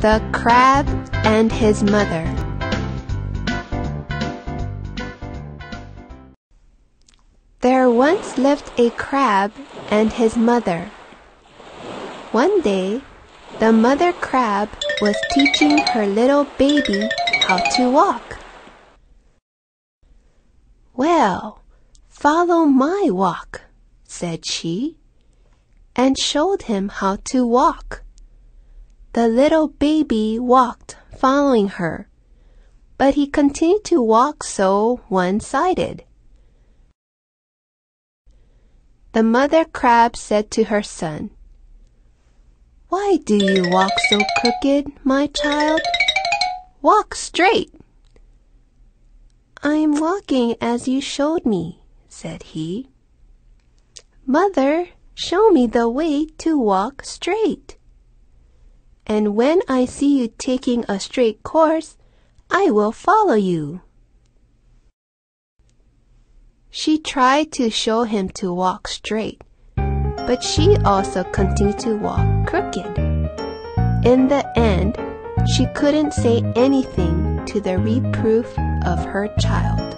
The Crab and His Mother There once lived a crab and his mother. One day, the mother crab was teaching her little baby how to walk. Well, follow my walk, said she, and showed him how to walk. The little baby walked following her, but he continued to walk so one-sided. The mother crab said to her son, Why do you walk so crooked, my child? Walk straight. I'm walking as you showed me, said he. Mother, show me the way to walk straight. And when I see you taking a straight course, I will follow you. She tried to show him to walk straight, but she also continued to walk crooked. In the end, she couldn't say anything to the reproof of her child.